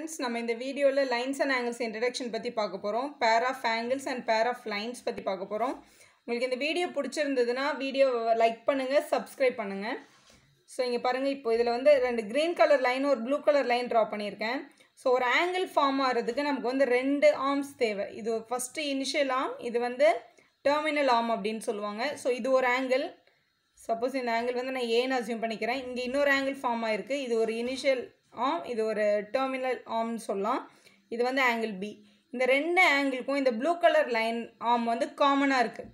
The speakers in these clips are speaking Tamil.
ஸ்டூடெண்ட்ஸ் நம்ம இந்த வீடியோவில் லைன்ஸ் அண்ட் ஆங்கிள்ஸ் இன்ட்ரடக்ஷன் பற்றி பார்க்க போகிறோம் pair of angles and pair of lines பற்றி பார்க்க போகிறோம் உங்களுக்கு இந்த வீடியோ பிடிச்சிருந்ததுன்னா வீடியோ லைக் பண்ணுங்கள் சப்ஸ்கிரைப் பண்ணுங்கள் ஸோ இங்கே பாருங்கள் இப்போ இதில் வந்து ரெண்டு க்ரீன் கலர் லைன் ஒரு ப்ளூ கலர் லைன் ட்ரா பண்ணியிருக்கேன். ஸோ ஒரு ஆங்கிள் ஃபார்ம் ஆகிறதுக்கு நமக்கு வந்து ரெண்டு ஆர்ம்ஸ் தேவை. இது ஃபஸ்ட்டு இனிஷியல் ஆர்ம் இது வந்து டெர்மினல் ஆர்ம் அப்படின்னு சொல்லுவாங்க. ஸோ இது ஒரு ஆங்கிள் சப்போஸ் இந்த ஆங்கிள் வந்து நான் ஏன்னு அசியூம் பண்ணிக்கிறேன். இங்கே இன்னொரு ஆங்கிள் ஃபார்ம் ஆயிருக்கு. இது ஒரு இனிஷியல் ஆம் இது ஒரு டெர்மினல் ஆம்னு சொல்லலாம். இது வந்து ஆங்கிள் பி இந்த ரெண்டு ஆங்கிளுக்கும் இந்த ப்ளூ கலர் லைன் ஆர்ம் வந்து காமனாக இருக்குது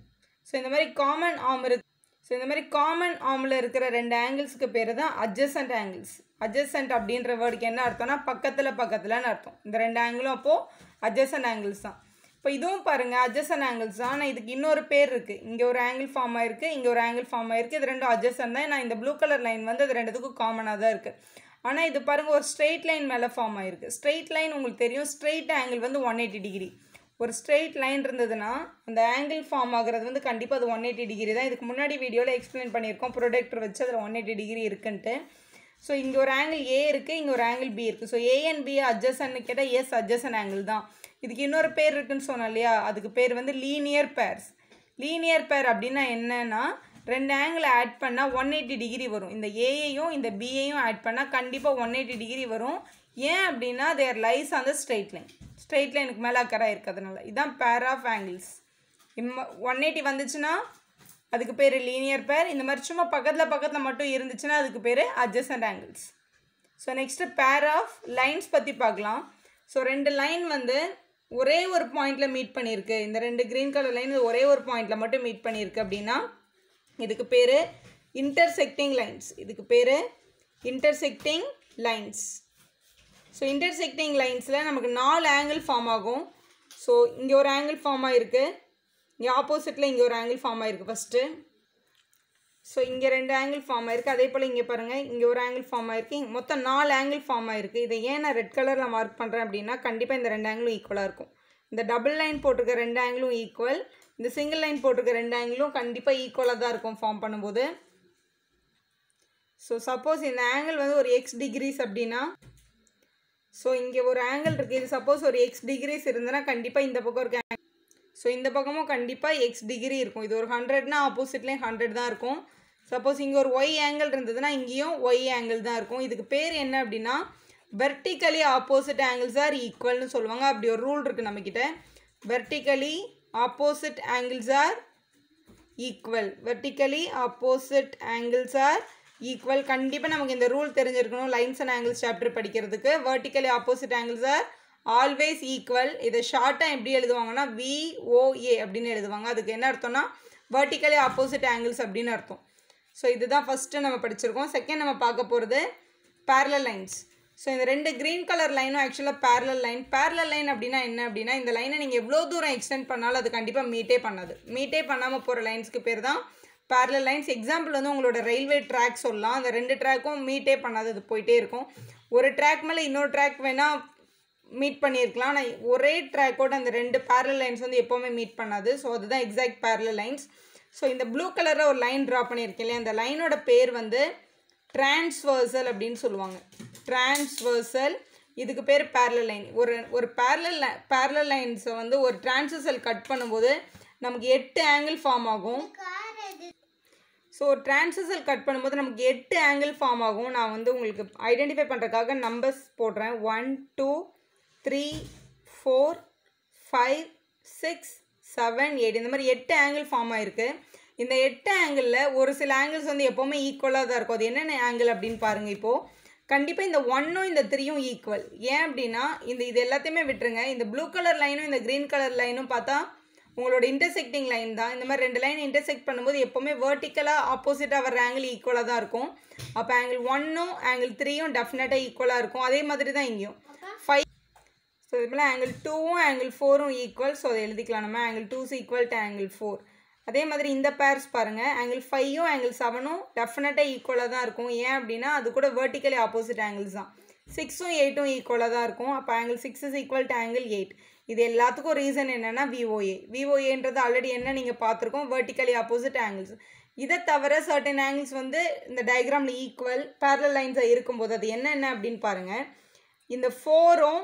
ஸோ இந்த மாதிரி காமன் ஆர்ம் இருக்கு ஸோ இந்த மாதிரி காமன் ஆமில் இருக்கிற ரெண்டு ஆங்கிள்ஸுக்கு பேர் தான் அட்ஜசன்ட் ஆங்கிள்ஸ் அட்ஜசன்ட் அப்படின்ற வேர்டுக்கு என்ன அர்த்தம்னா பக்கத்தில் பக்கத்தில்னு அர்த்தம். இந்த ரெண்டு ஆங்கிளும் அப்போது அட்ஜசன்ட் ஆங்கிள்ஸ் தான். இப்போ இதுவும் பாருங்கள் அட்ஜசன் ஆங்கிள்ஸ் தான் ஆனால் இதுக்கு இன்னொரு பேர் இருக்குது இங்கே ஒரு ஆங்கிள் ஃபார்ம் ஆயிருக்கு இங்கே ஒரு ஆங்கிள் ஃபார்ம் ஆயிருக்கு. இது ரெண்டும் அட்ஜசன் தான். நான் இந்த ப்ளூ கலர் லைன் வந்து அது ரெண்டுத்துக்கும் காமனாக தான் இருக்குது ஆனால் இது பாருங்கள் ஒரு ஸ்ட்ரெயிட் லைன் மேலே ஃபார்ம் ஆயிருக்கு. ஸ்ட்ரெயிட் லைன் உங்களுக்கு தெரியும். ஸ்ட்ரெயிட் ஆங்கிள் வந்து ஒன் எயிட்டி டிகிரி ஒரு ஸ்ட்ரெயிட் லைன் இருந்ததுன்னா அந்த ஆங்கிள் ஃபார்ம் ஆகிறது வந்து கண்டிப்பாக அது ஒன் எயிட்டி டிகிரி தான். இதுக்கு முன்னாடி வீடியோவில் எக்ஸ்பிளைன் பண்ணியிருக்கோம். ப்ரொடக்டர் வச்சு அதில் ஒன் எயிட்டி டிகிரி இருக்குன்ட்டு. ஸோ இங்கே ஒரு ஆங்கிள் ஏ இருக்குது இங்கே ஒரு ஆங்கிள் பி இருக்குது ஸோ ஏ அண்ட் பி அட்ஜசன்னு கேட்டால் எஸ் அட்ஜசன் ஆங்கிள் தான். இதுக்கு இன்னொரு பேர் இருக்குன்னு சொன்னோம் இல்லையா? அதுக்கு பேர் வந்து லீனியர் பேர்ஸ் லீனியர் பேர் அப்படின்னா என்னன்னா ரெண்டு ஆங்கிளை ஆட் பண்ணால் ஒன் எயிட்டி டிகிரி வரும். இந்த ஏயையும் இந்த பிஏயும் ஆட் பண்ணால் கண்டிப்பாக ஒன் எயிட்டி டிகிரி வரும். ஏன் அப்படின்னா there lies on the straight line straight லைனுக்கு மேலே அக்கறை இருக்கிறதுனால. இதுதான் பேர் ஆஃப் ஆங்கிள்ஸ் இம்ம ஒன் எயிட்டி வந்துச்சுன்னா அதுக்கு பேர் லீனியர் பேர் இந்த மாதிரி சும்மா பக்கத்தில் பக்கத்தில் மட்டும் இருந்துச்சுன்னா அதுக்கு பேர் adjacent angles so next pair of lines பற்றி பார்க்கலாம். ஸோ ரெண்டு லைன் வந்து ஒரே ஒரு பாயிண்டில் மீட் பண்ணியிருக்கு. இந்த ரெண்டு க்ரீன் கலர் லைன் ஒரே ஒரு பாயிண்டில் மட்டும் மீட் பண்ணியிருக்கு அப்படின்னா இதுக்கு பேர் இன்டர்செக்டிங் லைன்ஸ் இதுக்கு பேர் இன்டர்செக்டிங் லைன்ஸ் ஸோ இன்டர்செக்டிங் லைன்ஸில் நமக்கு நாலு ஆங்கிள் ஃபார்ம் ஆகும். ஸோ இங்கே ஒரு ஆங்கிள் ஃபார்ம் ஆகிருக்கு இங்கே ஆப்போசிட்டில் இங்கே ஒரு ஆங்கிள் ஃபார்ம் ஆகிருக்கு ஃபஸ்ட்டு ஸோ இங்கே ரெண்டு ஆங்கிள் ஃபார்ம் ஆயிருக்கு. அதே போல் இங்கே பாருங்கள் இங்கே ஒரு ஆங்கிள் ஃபார்ம் ஆயிருக்கு. மொத்தம் நாலு ஆங்கிள் ஃபார்ம் ஆயிருக்கு. இதை ஏன் நான் ரெட் கலரில் மார்க் பண்ணுறேன் அப்படின்னா கண்டிப்பாக இந்த ரெண்டு ஆங்கிளும் ஈக்குவலாக இருக்கும். இந்த டபுள் லைன் போட்டிருக்க ரெண்டு ஆங்கிளும் ஈக்குவல் இந்த சிங்கிள் லைன் போட்டிருக்க ரெண்டு ஆங்கிளும் கண்டிப்பாக ஈக்குவலாக தான் இருக்கும் ஃபார்ம் பண்ணும்போது. ஸோ சப்போஸ் இந்த ஆங்கிள் வந்து ஒரு எக்ஸ் டிகிரிஸ் அப்படின்னா ஸோ இங்கே ஒரு ஆங்கிள் இருக்குது இது சப்போஸ் ஒரு எக்ஸ் டிகிரிஸ் இருந்ததுன்னா கண்டிப்பாக இந்த பக்கம் இருக்க ஆங்கிள் ஸோ இந்த பக்கமும் கண்டிப்பாக எக்ஸ் டிகிரி இருக்கும். இது ஒரு ஹண்ட்ரட்னா ஆப்போசிட்லேயும் ஹண்ட்ரட் தான் இருக்கும். சப்போஸ் இங்கே ஒரு ஒய் ஆங்கிள் இருந்ததுன்னா இங்கேயும் ஒய் ஆங்கிள் தான் இருக்கும். இதுக்கு பேர் என்ன அப்படின்னா வெர்டிக்கலி ஆப்போசிட் ஆங்கிள்ஸ் ஆர் ஈக்குவல்னு சொல்லுவாங்க. அப்படி ஒரு ரூல் இருக்குது நம்மக்கிட்ட vertically opposite angles are equal Vertically opposite angles are equal கண்டிப்பாக நமக்கு இந்த ரூல் தெரிஞ்சிருக்கணும். லைன்ஸ் அண்ட் ஆங்கிள்ஸ் சாப்டர் படிக்கிறதுக்கு. Vertically opposite angles are always equal இதை ஷார்ட்டாக எப்படி எழுதுவாங்கன்னா விஓஏ அப்படின்னு எழுதுவாங்க. அதுக்கு என்ன அர்த்தம்னா வெர்டிக்கலி ஆப்போசிட் ஆங்கிள்ஸ் அப்படின்னு அர்த்தம். ஸோ இதுதான் ஃபஸ்ட்டு நம்ம படிச்சிருக்கோம். செகண்ட் நம்ம பார்க்க போகிறது பேரலல் லைன்ஸ் ஸோ இந்த ரெண்டு க்ரீன் கலர் லைனும் ஆக்சுவலாக பேரலல் லைன் பேரலல் லைன் அப்படின்னா என்ன அப்படின்னா இந்த லைனை நீங்கள் எவ்வளோ தூரம் எக்ஸ்டெண்ட் பண்ணாலும் அது கண்டிப்பாக மீட்டே பண்ணாது. மீட்டே பண்ணாமல் போகிற லைன்ஸ்க்கு பேர் தான் பேரலல் லைன்ஸ் எக்ஸாம்பிள் வந்து உங்களோட ரயில்வே ட்ராக் சொல்லலாம். அந்த ரெண்டு ட்ராக்கும் மீட்டே பண்ணாது அது போயிட்டே இருக்கும். ஒரு ட்ராக் மேலே இன்னொரு ட்ராக் வேணால் மீட் பண்ணியிருக்கலாம். ஆனால் ஒரே ட்ராக்கோட அந்த ரெண்டு பேரலல் லைன்ஸ் வந்து எப்போவுமே மீட் பண்ணாது. ஸோ அதுதான் எக்ஸாக்ட் பேரலல் லைன்ஸ் ஸோ இந்த ப்ளூ கலரில் ஒரு லைன் ட்ரா பண்ணியிருக்கேன் இல்லையா? அந்த லைனோட பேர் வந்து டிரான்ஸ்வர்சல் அப்படின்னு சொல்லுவாங்க. டிரான்ஸ்வர்சல் இதுக்கு பேர் பேரலல் லைன் ஒரு ஒரு பேரலல் பேரலல் லைன்ஸை வந்து ஒரு டிரான்ஸ்வர்சல் கட் பண்ணும்போது நமக்கு எட்டு ஆங்கிள் ஃபார்ம் ஆகும். ஸோ ஒரு டிரான்ஸ்வர்சல் கட் பண்ணும்போது நமக்கு எட்டு ஆங்கிள் ஃபார்ம் ஆகும். நான் வந்து உங்களுக்கு ஐடென்டிஃபை பண்ணுறதுக்காக நம்பர்ஸ் போடுறேன். One two three four five six seven eight இந்த மாதிரி எட்டு ஆங்கிள் ஃபார்ம் ஆயிருக்கு. இந்த எட்டு ஆங்கிளில் ஒரு சில ஆங்கிள்ஸ் வந்து எப்போவுமே ஈக்குவலாக தான் இருக்கும். அது என்னென்ன ஆங்கிள் அப்படின்னு பாருங்கள் இப்போது கண்டிப்பாக இந்த ஒன்னும் இந்த த்ரீயும் ஈக்குவல் ஏன் அப்படின்னா இந்த இது எல்லாத்தையுமே விட்டுருங்க. இந்த ப்ளூ கலர் லைனும் இந்த க்ரீன் கலர் லைனும் பார்த்தா உங்களோட இன்டர்செக்டிங் லைன் தான். இந்த மாதிரி ரெண்டு லைன் இன்டர்செக்ட் பண்ணும்போது எப்போவுமே வேர்ட்டிக்கலாக ஆப்போசிட்டாக வர ஆங்கிள் ஈக்குவலாக தான் இருக்கும். அப்போ ஆங்கிள் ஒன்னும் ஆங்கிள் த்ரீயும் டெஃபினட்டாக ஈக்குவலாக இருக்கும். அதே மாதிரி தான் இங்கேயும். ஃபைவ் ஸோ இது போல் ஆங்கிள் டூவும் ஆங்கிள் ஃபோரும் ஈக்குவல் ஸோ அதை எழுதிக்கலாம் நம்ம. Angle two's equal to angle four அதே மாதிரி இந்த பேர்ஸ் பாருங்கள் ஆங்கிள் ஃபைவும் ஆங்கிள் செவனும் டெஃபினட்டாக ஈக்குவலாக தான் இருக்கும். ஏன் அப்படின்னா அது கூட வேர்ட்டிக்கலி ஆப்போசிட் ஆங்கிள்ஸ் தான். சிக்ஸும் எயிட்டும் ஈக்குவலாக தான் இருக்கும். அப்போ angle six is equal to angle eight இது எல்லாத்துக்கும் ரீசன் என்னென்னா விஓஏ விஓஏன்றது ஆல்ரெடி என்ன நீங்கள் பார்த்துருக்கோம்? வேர்ட்டிக்கலி ஆப்போசிட் ஆங்கிள்ஸ் இதை தவிர சர்டன் ஆங்கிள்ஸ் வந்து இந்த டயக்ராமில் ஈக்குவல் பேரல் லைன்ஸாக இருக்கும்போது அது என்னென்ன அப்படின்னு பாருங்கள் இந்த ஃபோரும்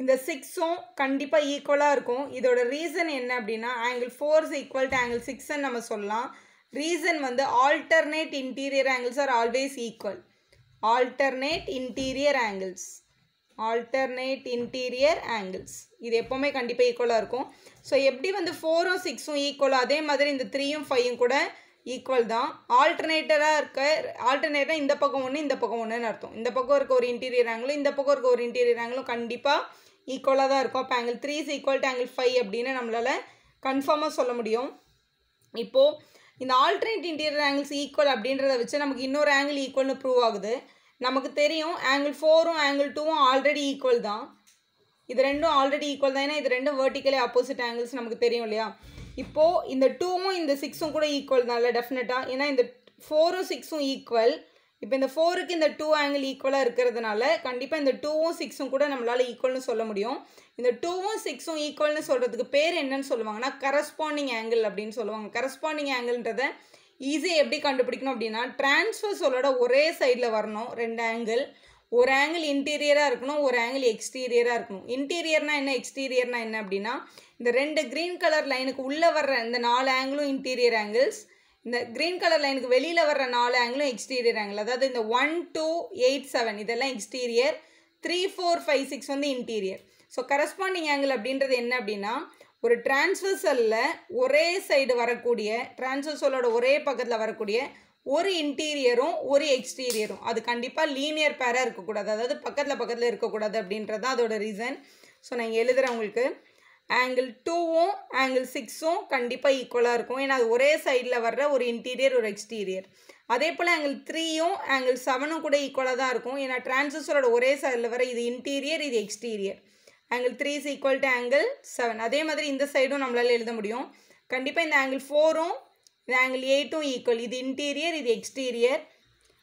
இந்த சிக்ஸும் கண்டிப்பாக ஈக்குவலாக இருக்கும். இதோட ரீசன் என்ன அப்படின்னா angle four is equal to angle சிக்ஸ்ன்னு நம்ம சொல்லலாம். ரீசன் வந்து alternate interior angles are always equal alternate interior angles alternate interior angles இது எப்போவுமே கண்டிப்பாக ஈக்குவலாக இருக்கும். ஸோ எப்படி வந்து ஃபோரும் சிக்ஸும் ஈக்குவலாக அதே மாதிரி இந்த த்ரீயும் ஃபைவும் கூட ஈக்குவல் தான். ஆல்டர்னேட்டராக இருக்க ஆல்டர்னேட்டாக இந்த பக்கம் ஒன்று இந்த பக்கம் ஒன்றுன்னு அர்த்தம். இந்த பக்கம் இருக்க ஒரு இன்டீரியர் ஆங்கிளும் இந்த பக்கம் இருக்க ஒரு இன்டீரியர் ஆங்கிளும் கண்டிப்பாக ஈக்குவலாக தான் இருக்கும். அப்போ angle three is equal to angle five அப்படின்னு நம்மளால் கன்ஃபார்மாக சொல்ல முடியும். இப்போது இந்த ஆல்டர்னேட் இன்டீரியர் ஆங்கிள்ஸ் ஈக்குவல் அப்படின்றத வச்சு நமக்கு இன்னொரு ஆங்கிள் ஈக்குவல்னு ப்ரூவ் ஆகுது. நமக்கு தெரியும் ஆங்கிள் ஃபோரும் ஆங்கிள் டூவும் ஆல்ரெடி ஈக்குவல் தான். இது ரெண்டும் ஆல்ரெடி ஈக்குவல் தான். ஏன்னா இது ரெண்டும் வேர்ட்டிக்கலி ஆப்போசிட் ஆங்கிள்ஸ் நமக்கு தெரியும் இல்லையா? இப்போது இந்த டூவும் இந்த சிக்ஸும் கூட ஈக்குவல் தான் டெஃபினட்டாக ஏன்னா இந்த ஃபோரும் சிக்ஸும் ஈக்குவல் இப்போ இந்த ஃபோருக்கு இந்த டூ ஆங்கிள் ஈக்குவலாக இருக்கிறதுனால கண்டிப்பாக இந்த டூவும் சிக்ஸும் கூட நம்மளால் ஈக்குவல்னு சொல்ல முடியும். இந்த டூவும் சிக்ஸும் ஈக்குவல்னு சொல்கிறதுக்கு பேர் என்னன்னு சொல்லுவாங்கன்னா கரஸ்பாண்டிங் ஆங்கிள் அப்படின்னு சொல்லுவாங்க. கரஸ்பாண்டிங் ஆங்கிள்ன்றதை ஈஸியாக எப்படி கண்டுபிடிக்கணும் அப்படின்னா டிரான்ஸ்ஃபர்ஸோட ஒரே சைடில் வரணும் ரெண்டு ஆங்கிள் ஒரு ஆங்கிள் இன்டீரியராக இருக்கணும் ஒரு ஆங்கிள் எக்ஸ்டீரியராக இருக்கணும். இன்டீரியர்னால் என்ன எக்ஸ்டீரியர்னால் என்ன அப்படின்னா இந்த ரெண்டு க்ரீன் கலர் லைனுக்கு உள்ளே வர்ற இந்த நாலு ஆங்கிளும் இன்டீரியர் ஆங்கிள்ஸ் இந்த க்ரீன் கலர் லைனுக்கு வெளியில் வர்ற நாலு ஆங்கிளும் எக்ஸ்டீரியர் ஆங்கிள் அதாவது இந்த ஒன் டூ எயிட் செவன் இதெல்லாம் exterior three four five six வந்து இன்டீரியர் ஸோ கரஸ்பாண்டிங் ஆங்கிள் அப்படின்றது என்ன அப்படின்னா ஒரு டிரான்ஸ்வர்சலில் ஒரே சைடு வரக்கூடிய டிரான்ஸ்வர்சலோட ஒரே பக்கத்தில் வரக்கூடிய ஒரு இன்டீரியரும் ஒரு எக்ஸ்டீரியரும் அது கண்டிப்பாக லீனியர் பேராக இருக்கக்கூடாது. அதாவது பக்கத்தில் பக்கத்தில் இருக்கக்கூடாது அப்படின்றது தான் அதோட ரீசன் ஸோ நான் இங்கே எழுதுகிறேன் உங்களுக்கு. ஆங்கிள் டூவும் ஆங்கிள் சிக்ஸும் கண்டிப்பாக ஈக்குவலாக இருக்கும். ஏன்னா அது ஒரே சைடில் வர்ற ஒரு இன்டீரியர் ஒரு எக்ஸ்டீரியர் அதே போல் ஆங்கிள் த்ரீயும் ஆங்கிள் செவனும் கூட ஈக்குவலாக தான் இருக்கும். ஏன்னா டிரான்சிஸ்டரோட ஒரே சைடில் வர இது இன்டீரியர் இது exterior angle three is equal to angle seven அதே மாதிரி இந்த சைடும் நம்மளால் எழுத முடியும். கண்டிப்பாக இந்த ஆங்கிள் ஃபோரும் இது ஆங்கிள் எயிட்டும் ஈக்குவல் இது இன்டீரியர் இது எக்ஸ்டீரியர்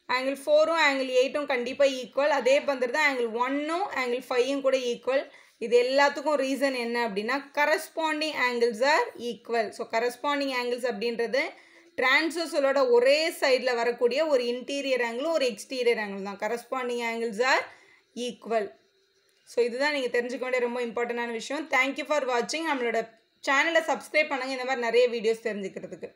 ஆங்கிள் ஃபோரும் ஆங்கிள் எயிட்டும் கண்டிப்பாக ஈக்குவல் அதே பண்ணுறது ஆங்கிள் ஒன்னும் ஆங்கிள் ஃபைவும் கூட ஈக்குவல் இது எல்லாத்துக்கும் ரீசன் என்ன அப்படின்னா corresponding angles are equal so corresponding angles அப்படின்றது டிரான்சஸலோட ஒரே சைடில் வரக்கூடிய ஒரு இன்டீரியர் ஆங்கிளும் ஒரு எக்ஸ்டீரியர் ஆங்கிள் தான். Corresponding angles are equal so இதுதான் நீங்கள் தெரிஞ்சுக்க வேண்டிய ரொம்ப இம்பார்ட்டண்டான விஷயம். தேங்க்யூ ஃபார் வாட்சிங் நம்மளோட சேனலை சப்ஸ்கிரைப் பண்ணுங்கள் இந்த மாதிரி நிறைய வீடியோஸ் தெரிஞ்சுக்கிறதுக்கு.